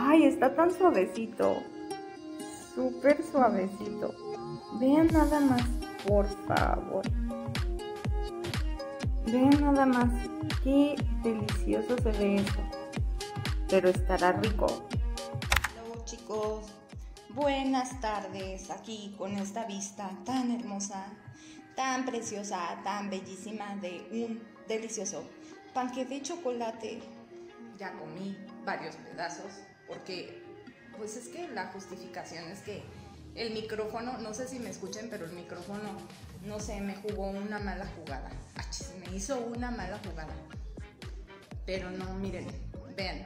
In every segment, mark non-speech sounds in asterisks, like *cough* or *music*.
Ay, está tan suavecito. Súper suavecito. Vean nada más, por favor. Vean nada más. Qué delicioso se ve esto. Pero estará rico. Hola chicos, buenas tardes aquí con esta vista tan hermosa, tan preciosa, tan bellísima de un delicioso panque de chocolate. Ya comí varios pedazos porque pues es que la justificación es que el micrófono, no sé si me escuchen, pero el micrófono, no sé, me jugó una mala jugada. Achis, me hizo una mala jugada. Pero no, miren, vean.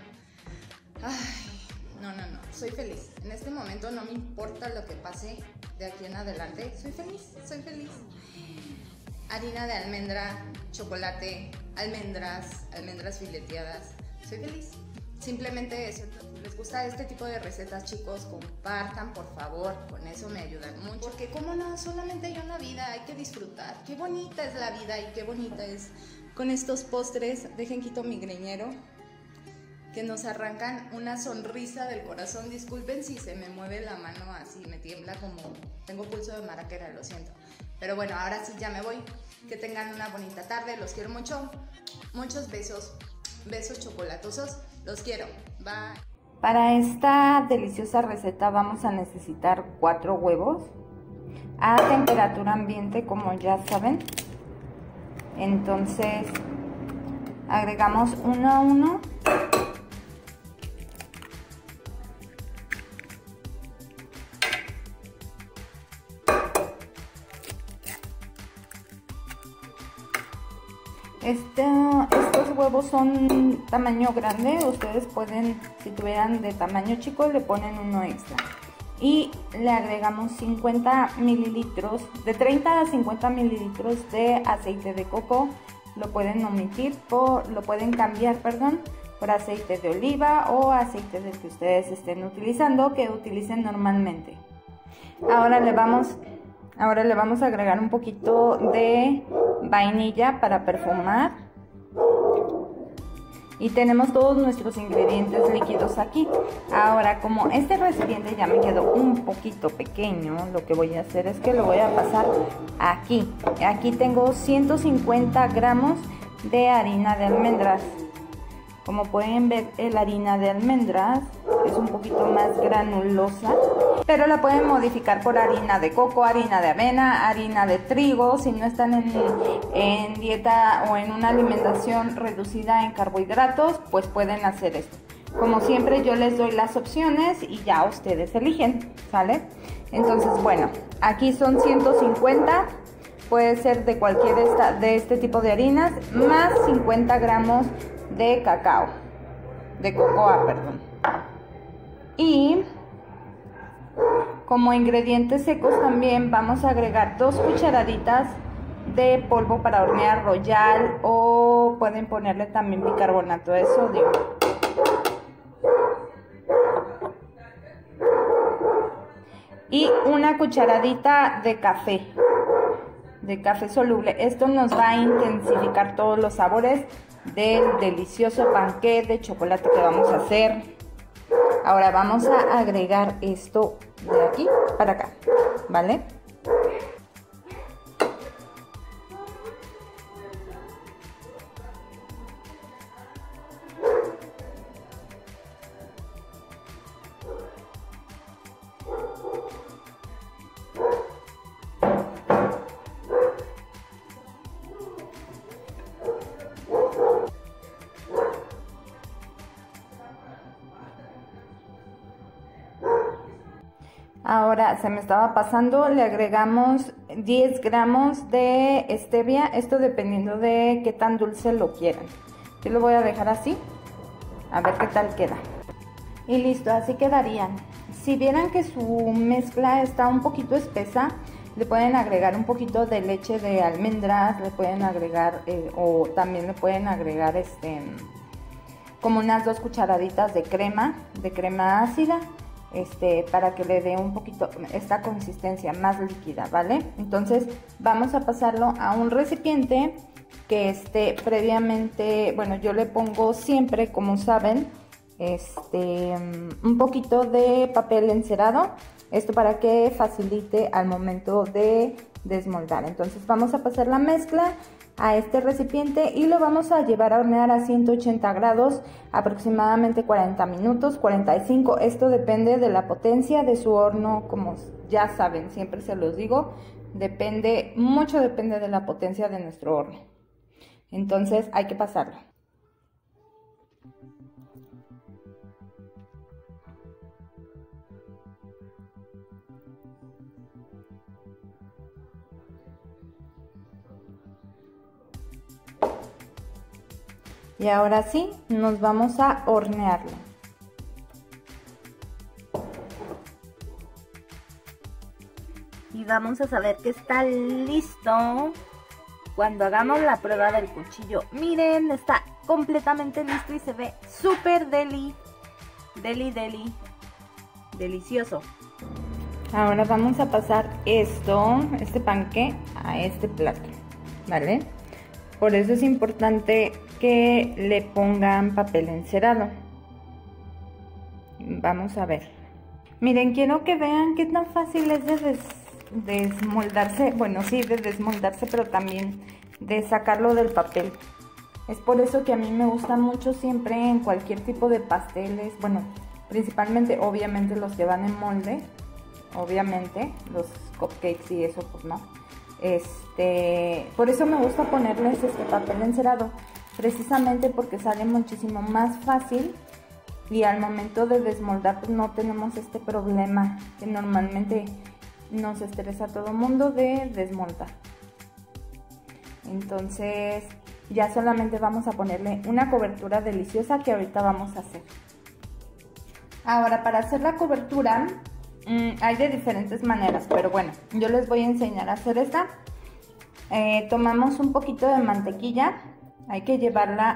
Ay, no, no, no, soy feliz. En este momento no me importa lo que pase de aquí en adelante. Soy feliz, soy feliz. Harina de almendra, chocolate, almendras, almendras fileteadas. Soy feliz. Simplemente eso. Les gusta este tipo de recetas, chicos, compartan, por favor. Con eso me ayudan mucho. Porque como no, solamente hay una vida, hay que disfrutar. Qué bonita es la vida y qué bonita es con estos postres. Dejen quito mi greñero que nos arrancan una sonrisa del corazón. Disculpen si se me mueve la mano así, me tiembla como tengo pulso de maraquera, lo siento. Pero bueno, ahora sí ya me voy. Que tengan una bonita tarde, los quiero mucho. Muchos besos, besos chocolatosos, los quiero. Bye. Para esta deliciosa receta vamos a necesitar cuatro huevos a temperatura ambiente como ya saben. Entonces agregamos uno a uno Este, huevos son tamaño grande, ustedes pueden, si tuvieran de tamaño chico, le ponen uno extra. Y le agregamos 50 mililitros, de 30 a 50 mililitros de aceite de coco. Lo pueden omitir, o lo pueden cambiar, perdón, por aceite de oliva o aceite del que ustedes estén utilizando, que utilicen normalmente. Ahora le vamos Ahora le vamos a agregar un poquito de vainilla para perfumar. Y tenemos todos nuestros ingredientes líquidos aquí. Ahora, como este recipiente ya me quedó un poquito pequeño, lo que voy a hacer es que lo voy a pasar aquí. Aquí tengo 150 gramos de harina de almendras. Como pueden ver, la harina de almendras es un poquito más granulosa, pero la pueden modificar por harina de coco, harina de avena, harina de trigo, si no están en, en dieta o en una alimentación reducida en carbohidratos, pues pueden hacer esto. Como siempre yo les doy las opciones y ya ustedes eligen, ¿sale? Entonces, bueno, aquí son 150, puede ser de cualquier esta, de este tipo de harinas, más 50 gramos de cacao, de cocoa, perdón. Y como ingredientes secos también vamos a agregar dos cucharaditas de polvo para hornear royal o pueden ponerle también bicarbonato de sodio. Y una cucharadita de café, de café soluble. Esto nos va a intensificar todos los sabores del delicioso panqué de chocolate que vamos a hacer. Ahora vamos a agregar esto de aquí para acá, ¿vale? Ahora se me estaba pasando, le agregamos 10 gramos de stevia, esto dependiendo de qué tan dulce lo quieran. Yo lo voy a dejar así, a ver qué tal queda. Y listo, así quedarían. Si vieran que su mezcla está un poquito espesa, le pueden agregar un poquito de leche de almendras, le pueden agregar, eh, o también le pueden agregar este como unas dos cucharaditas de crema, de crema ácida este, para que le dé un poquito esta consistencia más líquida, ¿vale? Entonces vamos a pasarlo a un recipiente que esté previamente, bueno, yo le pongo siempre, como saben, este, un poquito de papel encerado. Esto para que facilite al momento de desmoldar. Entonces vamos a pasar la mezcla a este recipiente y lo vamos a llevar a hornear a 180 grados aproximadamente 40 minutos, 45. Esto depende de la potencia de su horno, como ya saben, siempre se los digo, depende, mucho depende de la potencia de nuestro horno. Entonces hay que pasarlo. Y ahora sí, nos vamos a hornearlo. Y vamos a saber que está listo cuando hagamos la prueba del cuchillo. Miren, está completamente listo y se ve súper deli, deli, deli, delicioso. Ahora vamos a pasar esto, este panque, a este plato, ¿vale? Por eso es importante que le pongan papel encerado. Vamos a ver. Miren, quiero que vean qué tan fácil es de desmoldarse. Bueno, sí, de desmoldarse, pero también de sacarlo del papel. Es por eso que a mí me gusta mucho siempre en cualquier tipo de pasteles. Bueno, principalmente, obviamente, los que van en molde. Obviamente, los cupcakes y eso, pues no. Este, por eso me gusta ponerles este papel encerado precisamente porque sale muchísimo más fácil y al momento de desmoldar pues no tenemos este problema que normalmente nos estresa a todo mundo de desmoldar. Entonces ya solamente vamos a ponerle una cobertura deliciosa que ahorita vamos a hacer. Ahora para hacer la cobertura mm, hay de diferentes maneras, pero bueno, yo les voy a enseñar a hacer esta. Eh, tomamos un poquito de mantequilla, hay que llevarla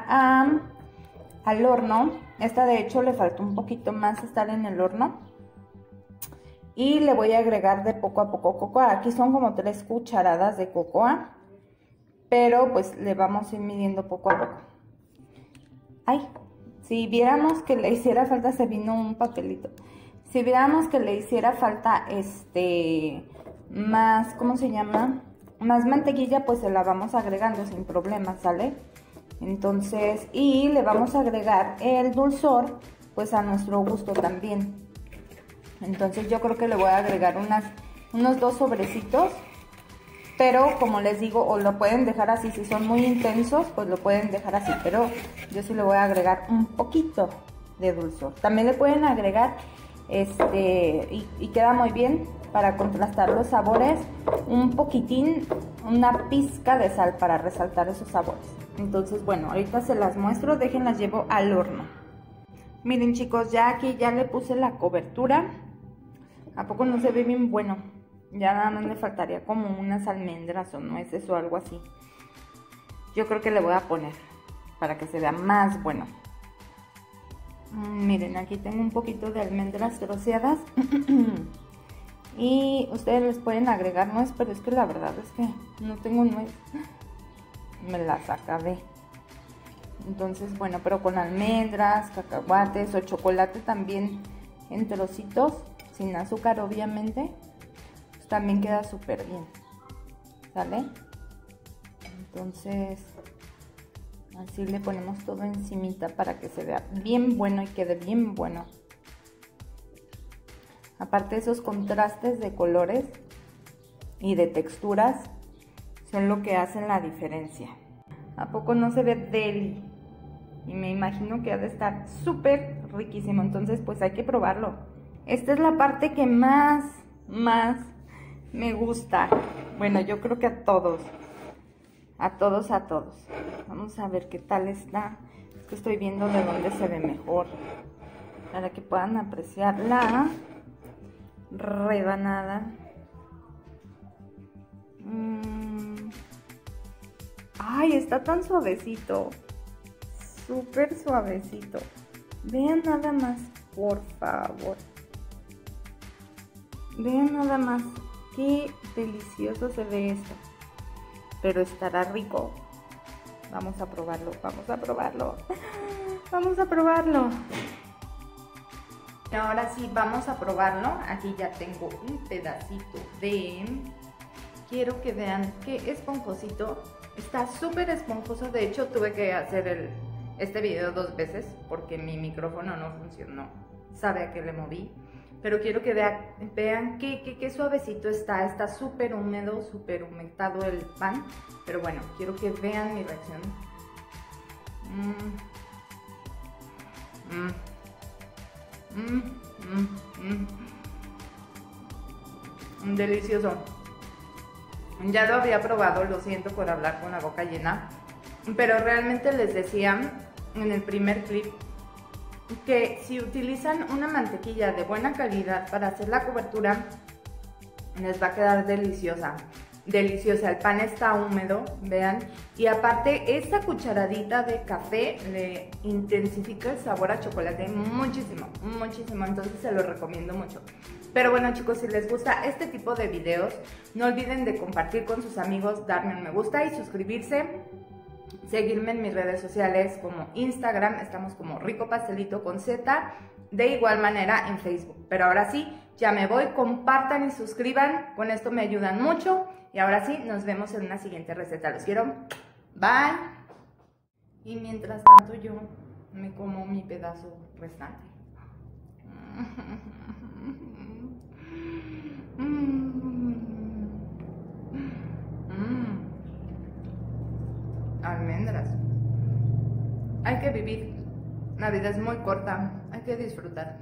al horno. Esta de hecho le falta un poquito más estar en el horno. Y le voy a agregar de poco a poco cocoa. Aquí son como tres cucharadas de cocoa. Pero pues le vamos a ir midiendo poco a poco. Ay, si viéramos que le hiciera falta, se vino un papelito. Si viéramos que le hiciera falta este más, ¿cómo se llama? Más mantequilla, pues se la vamos agregando sin problema, ¿sale? Entonces, y le vamos a agregar el dulzor, pues a nuestro gusto también. Entonces yo creo que le voy a agregar unos dos sobrecitos. Pero como les digo, o lo pueden dejar así, si son muy intensos, pues lo pueden dejar así. Pero yo sí le voy a agregar un poquito de dulzor. También le pueden agregar, este, y queda muy bien para contrastar los sabores, un poquitín, una pizca de sal para resaltar esos sabores. Entonces, bueno, ahorita se las muestro, déjenlas llevo al horno. Miren chicos, ya aquí ya le puse la cobertura. ¿A poco no se ve bien bueno? Ya nada más me faltaría como unas almendras o nueces o algo así. Yo creo que le voy a poner para que se vea más bueno. Mm, miren, aquí tengo un poquito de almendras troceadas. *clears throat* y ustedes les pueden agregar nuez, pero es que la verdad es que no tengo nuez me las acabé. Entonces, bueno, pero con almendras, cacahuates o chocolate también en trocitos, sin azúcar obviamente, pues también queda súper bien. ¿Sale? Entonces, así le ponemos todo encimita para que se vea bien bueno y quede bien bueno. Aparte esos contrastes de colores y de texturas son lo que hacen la diferencia. ¿A poco no se ve deli? Y me imagino que ha de estar súper riquísimo, entonces pues hay que probarlo. Esta es la parte que más, más me gusta. Bueno, yo creo que a todos. A todos, a todos. Vamos a ver qué tal está. Es que estoy viendo de dónde se ve mejor. Para que puedan apreciar la rebanada. Está tan suavecito. Súper suavecito. Vean nada más, por favor. Vean nada más. Qué delicioso se ve esto. Pero estará rico. Vamos a probarlo, vamos a probarlo. *laughs* Vamos a probarlo. Ahora sí, vamos a probarlo. Aquí ya tengo un pedacito de... Quiero que vean qué esponjosito. Está súper esponjoso. De hecho, tuve que hacer este video dos veces porque mi micrófono no funcionó. Sabe a qué le moví. Pero quiero que vean, qué, suavecito está. Está súper húmedo, súper humectado el pan. Pero bueno, quiero que vean mi reacción. Mmm. Mmm, mmm, mmm. Delicioso. Ya lo había probado, lo siento por hablar con la boca llena. Pero realmente les decía en el primer clip que si utilizan una mantequilla de buena calidad para hacer la cobertura, les va a quedar deliciosa deliciosa. El pan está húmedo, vean. Y aparte, esta cucharadita de café le intensifica el sabor a chocolate muchísimo, muchísimo. Entonces se lo recomiendo mucho. Pero bueno chicos, si les gusta este tipo de videos, no olviden de compartir con sus amigos, darme un me gusta y suscribirse. Seguirme en mis redes sociales como Instagram, estamos como Rico Pastelito con Z. De igual manera en Facebook. Pero ahora sí, ya me voy, compartan y suscriban, con esto me ayudan mucho. Y ahora sí, nos vemos en una siguiente receta. Los quiero. Bye. Y mientras tanto yo me como mi pedazo restante. *laughs* Almendras. Hay que vivir. La vida es muy corta. Hay que disfrutar.